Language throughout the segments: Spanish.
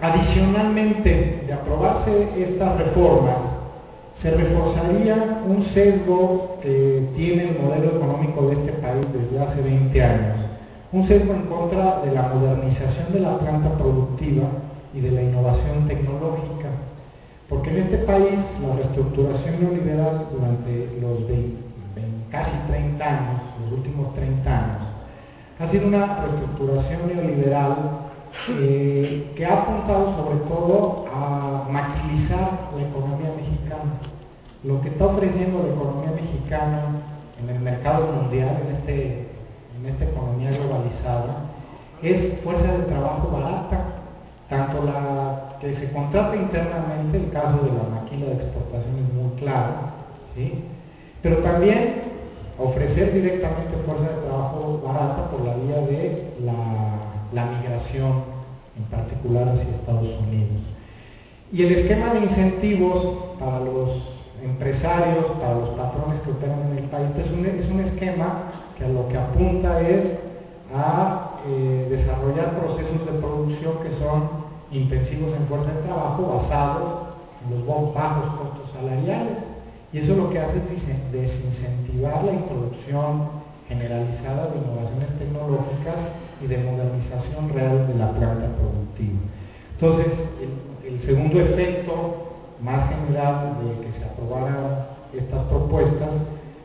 adicionalmente de aprobarse estas reformas, se reforzaría un sesgo que tiene el modelo económico de este país desde hace 20 años, un sesgo en contra de la modernización de la planta productiva y de la innovación tecnológica, porque en este país la reestructuración neoliberal durante los casi 30 años, los últimos 30 años, ha sido una reestructuración neoliberal eh, que ha apuntado sobre todo a maquilizar la economía mexicana. Lo que está ofreciendo la economía mexicana en el mercado mundial, en, este, en esta economía globalizada, es fuerza de trabajo barata, tanto la que se contrata internamente, el caso de la maquila de exportación es muy claro, pero también ofrecer directamente fuerza de trabajo barata por la vía de la, migración, en particular hacia Estados Unidos. Y el esquema de incentivos para los empresarios, para los patrones que operan en el país, pues es un esquema que a lo que apunta es a eh, desarrollar procesos de producción que son intensivos en fuerza de trabajo basados en los bajos costos salariales y eso lo que hace es desincentivar la introducción generalizada de innovaciones tecnológicas y de modernización real de la planta productiva. Entonces, el, segundo efecto más general de que se aprobaran estas propuestas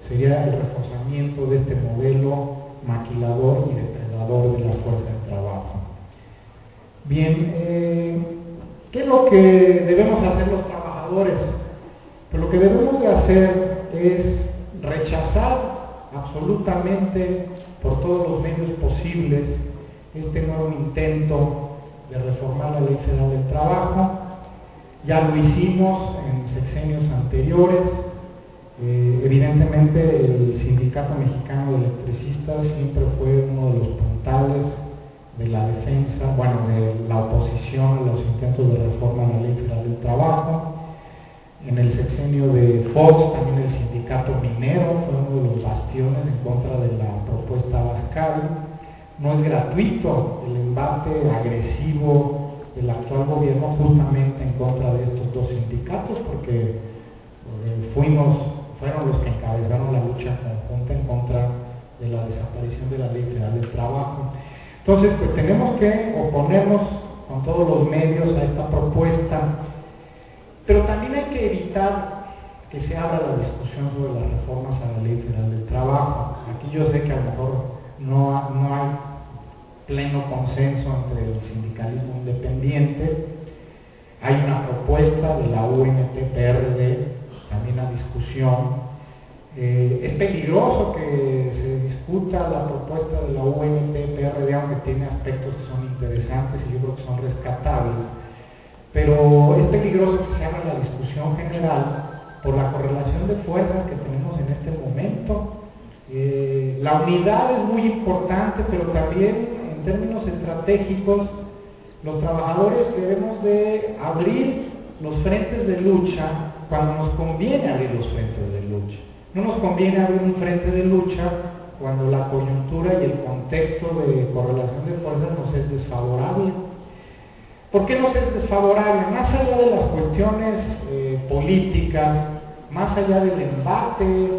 sería el reforzamiento de este modelo maquilador y depredador de la fuerza de trabajo. Bien, eh, ¿qué es lo que debemos hacer los trabajadores? Pero lo que debemos de hacer es rechazar absolutamente por todos los medios posibles este nuevo intento de reformar la Ley Federal del Trabajo. Ya lo hicimos en sexenios anteriores. Eh, evidentemente el Sindicato Mexicano de Electricistas siempre fue uno de los puntales de la defensa, bueno, de la oposición a los intentos de reforma a la Ley Federal del Trabajo. En el sexenio de Fox, también el sindicato minero fue uno de los bastiones en contra de la propuesta Bascal. No es gratuito el embate agresivo del actual gobierno justamente en contra de estos dos sindicatos, porque eh, fuimos, fueron los que encabezaron la lucha conjunta en contra de la desaparición de la Ley Federal del Trabajo. Entonces, pues tenemos que oponernos con todos los medios a esta propuesta pero también hay que evitar que se abra la discusión sobre las reformas a la Ley Federal del Trabajo. Aquí yo sé que a lo mejor no, no hay pleno consenso entre el sindicalismo independiente. Hay una propuesta de la UNT-PRD, también a discusión. Eh, es peligroso que se discuta la propuesta de la UNT-PRD, aunque tiene aspectos que son interesantes y yo creo que son rescatables pero es peligroso que se haga la discusión general por la correlación de fuerzas que tenemos en este momento. Eh, la unidad es muy importante, pero también en términos estratégicos, los trabajadores debemos de abrir los frentes de lucha cuando nos conviene abrir los frentes de lucha. No nos conviene abrir un frente de lucha cuando la coyuntura y el contexto de correlación de fuerzas nos es desfavorable. ¿Por qué nos es desfavorable? Más allá de las cuestiones eh, políticas, más allá del embate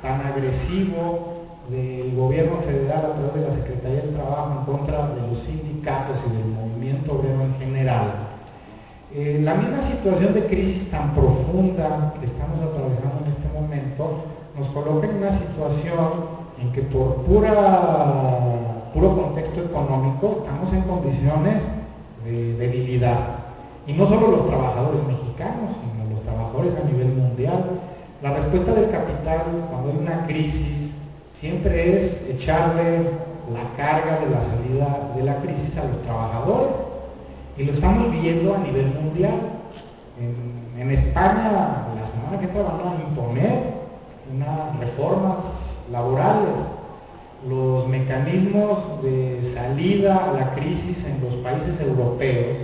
tan agresivo del gobierno federal a través de la Secretaría del Trabajo en contra de los sindicatos y del movimiento obrero en general, eh, la misma situación de crisis tan profunda que estamos atravesando en este momento nos coloca en una situación en que por puro contexto económico estamos en condiciones de debilidad. Y no solo los trabajadores mexicanos, sino los trabajadores a nivel mundial. La respuesta del capital cuando hay una crisis siempre es echarle la carga de la salida de la crisis a los trabajadores. Y lo estamos viendo a nivel mundial. En, España la semana que van a imponer unas reformas laborales los mecanismos de salida a la crisis en los países europeos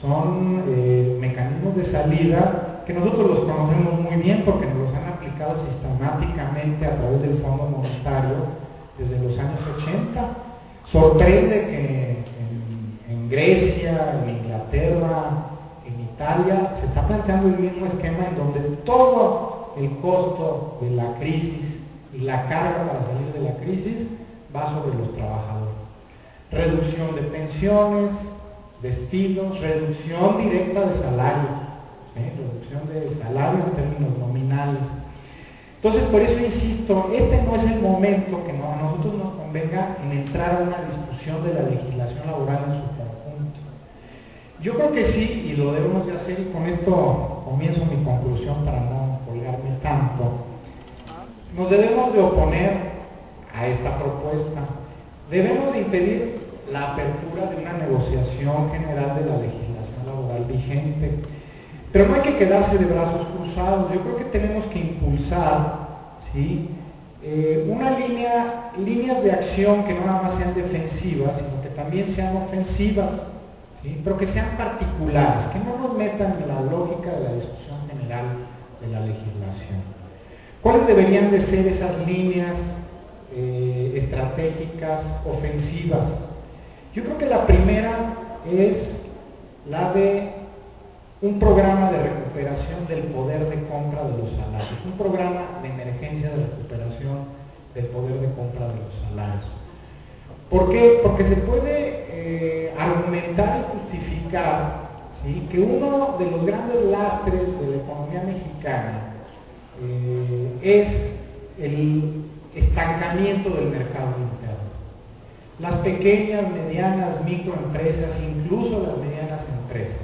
son eh, mecanismos de salida que nosotros los conocemos muy bien porque nos los han aplicado sistemáticamente a través del Fondo Monetario desde los años 80. Sorprende que en, en Grecia, en Inglaterra, en Italia, se está planteando el mismo esquema en donde todo el costo de la crisis y la carga para salir de la crisis va sobre los trabajadores. Reducción de pensiones, despidos, reducción directa de salario, ¿eh? reducción de salario en términos nominales. Entonces, por eso insisto, este no es el momento que a nosotros nos convenga en entrar a una discusión de la legislación laboral en su conjunto. Yo creo que sí, y lo debemos de hacer, y con esto comienzo mi conclusión para no colgarme tanto, nos debemos de oponer a esta propuesta. Debemos de impedir la apertura de una negociación general de la legislación laboral vigente. Pero no hay que quedarse de brazos cruzados. Yo creo que tenemos que impulsar ¿sí? Eh, una línea, líneas de acción que no nada más sean defensivas, sino que también sean ofensivas, pero que sean particulares, que no nos metan en la lógica de la discusión general de la legislación. ¿Cuáles deberían de ser esas líneas eh, estratégicas ofensivas? Yo creo que la primera es la de un programa de recuperación del poder de compra de los salarios, un programa de emergencia de recuperación del poder de compra de los salarios. ¿Por qué? Porque se puede eh, argumentar y justificar que uno de los grandes lastres de la economía mexicana eh, es el estancamiento del mercado interno. Las pequeñas, medianas, microempresas, incluso las medianas empresas,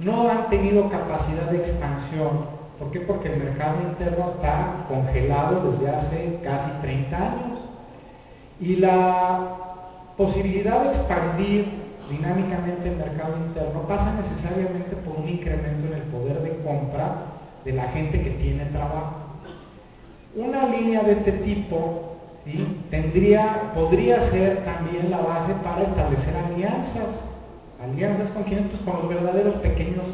no han tenido capacidad de expansión. ¿Por qué? Porque el mercado interno está congelado desde hace casi 30 años. Y la posibilidad de expandir dinámicamente el mercado interno pasa necesariamente por un incremento en el poder de compra de la gente que tiene trabajo. Una línea de este tipo tendría, podría ser también la base para establecer alianzas. Alianzas con quienes, pues, con los verdaderos pequeños,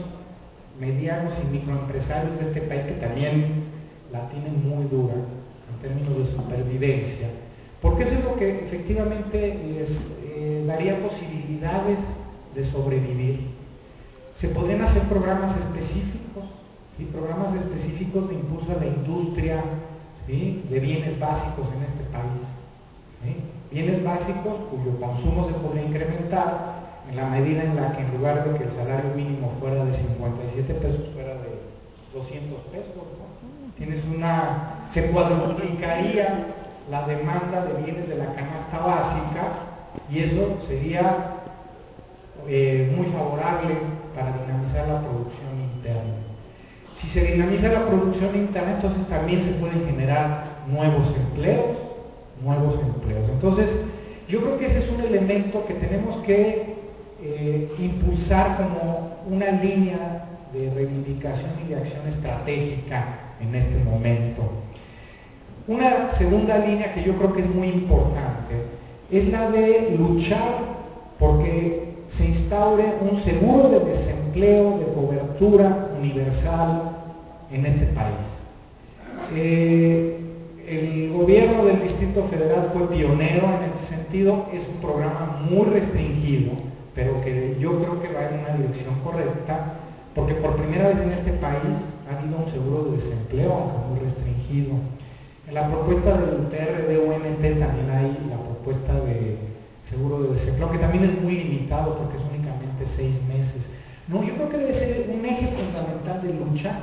medianos y microempresarios de este país que también la tienen muy dura en términos de supervivencia, porque eso es lo que efectivamente les eh, daría posibilidades de sobrevivir. Se podrían hacer programas específicos, ¿sí? programas específicos de impulso a la industria de bienes básicos en este país. Bienes básicos cuyo consumo se podría incrementar en la medida en la que en lugar de que el salario mínimo fuera de 57 pesos, fuera de 200 pesos, tienes una, se cuadruplicaría la demanda de bienes de la canasta básica y eso sería eh, muy favorable para dinamizar la producción interna. Si se dinamiza la producción interna, entonces también se pueden generar nuevos empleos, nuevos empleos. Entonces, yo creo que ese es un elemento que tenemos que eh, impulsar como una línea de reivindicación y de acción estratégica en este momento. Una segunda línea que yo creo que es muy importante es la de luchar porque se instaure un seguro de desempleo de cobertura universal en este país. Eh, el gobierno del Distrito Federal fue pionero en este sentido, es un programa muy restringido, pero que yo creo que va en una dirección correcta, porque por primera vez en este país ha habido un seguro de desempleo, aunque muy restringido. En la propuesta del PRD-UNT también hay la propuesta de seguro de desempleo, que también es muy limitado porque es únicamente seis meses. No, yo creo que debe ser un eje fundamental de lucha,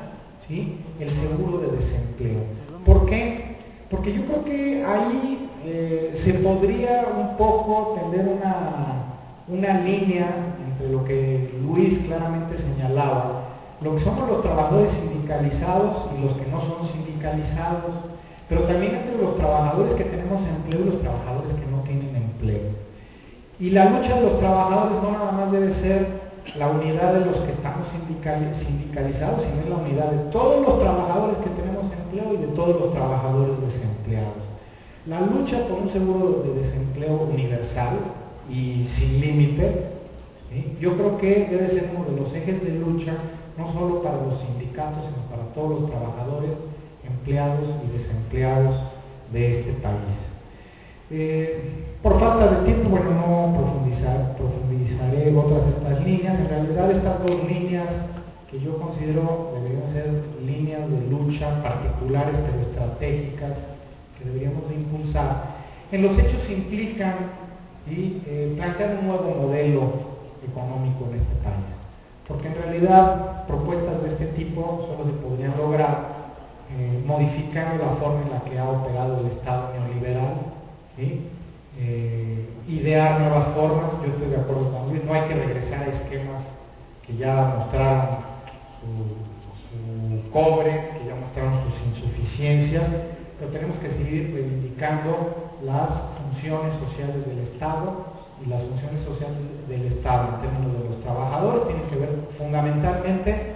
¿sí? el seguro de desempleo. ¿Por qué? Porque yo creo que ahí eh, se podría un poco tener una una línea entre lo que Luis claramente señalaba, lo que somos los trabajadores sindicalizados y los que no son sindicalizados, pero también entre los trabajadores que tenemos empleo y los trabajadores que no tienen empleo. Y la lucha de los trabajadores no nada más debe ser la unidad de los que estamos sindicalizados, sino la unidad de todos los trabajadores que tenemos empleo y de todos los trabajadores desempleados. La lucha por un seguro de desempleo universal, y sin límites, yo creo que debe ser uno de los ejes de lucha, no solo para los sindicatos, sino para todos los trabajadores, empleados y desempleados de este país. Eh, por falta de tiempo, bueno, no profundizar, profundizaré otras estas líneas. En realidad estas dos líneas que yo considero deberían ser líneas de lucha particulares pero estratégicas que deberíamos de impulsar, en los hechos implican y eh, plantear un nuevo modelo económico en este país. Porque en realidad propuestas de este tipo solo se podrían lograr eh, modificando la forma en la que ha operado el Estado neoliberal eh, idear nuevas formas, yo estoy de acuerdo con Luis, no hay que regresar a esquemas que ya mostraron su, cobre, que ya mostraron sus insuficiencias, pero tenemos que seguir reivindicando las funciones sociales del Estado y las funciones sociales del Estado en términos de los trabajadores tienen que ver fundamentalmente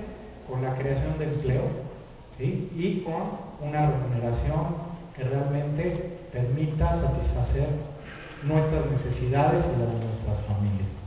con la creación de empleo y con una remuneración que realmente permita satisfacer nuestras necesidades y las de nuestras familias.